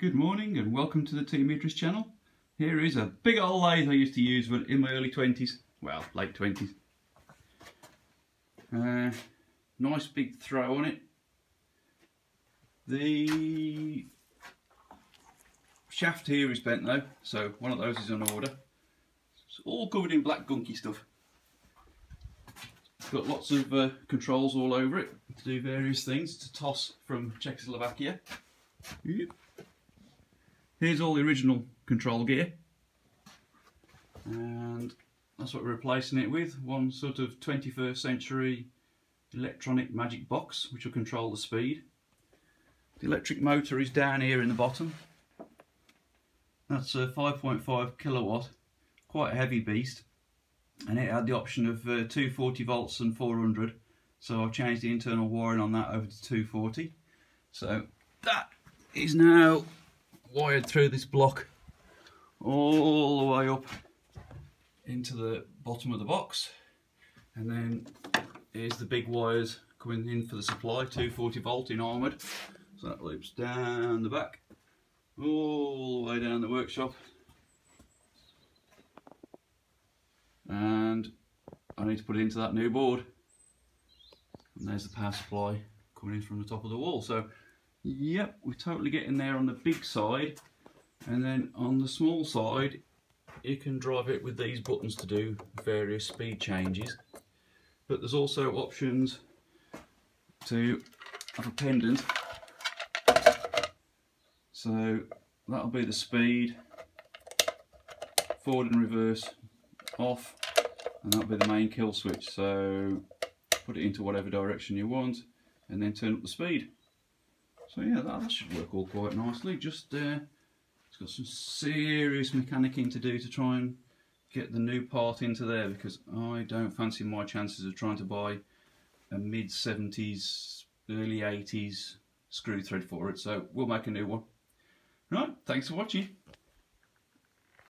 Good morning and welcome to the Team Idris channel. Here is a big old lathe I used to use when in my early 20s, well late 20s. Uh, nice big throw on it. The shaft here is bent though, so one of those is on order. It's all covered in black gunky stuff. Got lots of uh, controls all over it to do various things to TOS from Czechoslovakia. Yep. Here's all the original control gear. And that's what we're replacing it with. One sort of 21st century electronic magic box which will control the speed. The electric motor is down here in the bottom. That's a 5.5 kilowatt, quite a heavy beast. And it had the option of uh, 240 volts and 400. So I've changed the internal wiring on that over to 240. So that is now wired through this block all the way up into the bottom of the box. And then here's the big wires coming in for the supply 240 volt in armoured so that loops down the back all the way down the workshop. And I need to put it into that new board. And there's the power supply coming in from the top of the wall. So Yep, we're totally getting there on the big side. And then on the small side, you can drive it with these buttons to do various speed changes. But there's also options to have a pendant. So that'll be the speed, forward and reverse, off, and that'll be the main kill switch. So put it into whatever direction you want, and then turn up the speed. So yeah, that, that should work all quite nicely. Just uh, it's got some serious mechanicking to do to try and get the new part into there because I don't fancy my chances of trying to buy a mid 70s, early 80s screw thread for it. So we'll make a new one. Right, thanks for watching.